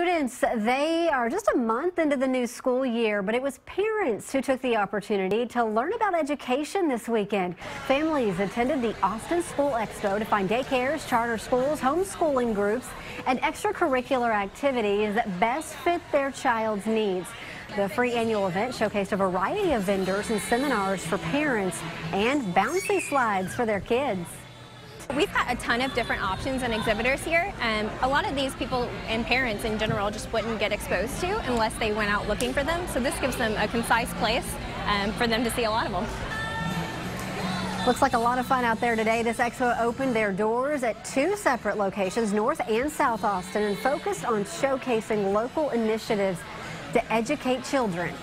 Students, they are just a month into the new school year, but it was parents who took the opportunity to learn about education this weekend. Families attended the Austin School Expo to find daycares, charter schools, homeschooling groups, and extracurricular activities that best fit their child's needs. The free annual event showcased a variety of vendors and seminars for parents and bouncy slides for their kids. We've got a ton of different options and exhibitors here. Um, a lot of these people and parents in general just wouldn't get exposed to unless they went out looking for them. So this gives them a concise place um, for them to see a lot of them. Looks like a lot of fun out there today. This expo opened their doors at two separate locations, North and South Austin, and focused on showcasing local initiatives to educate children.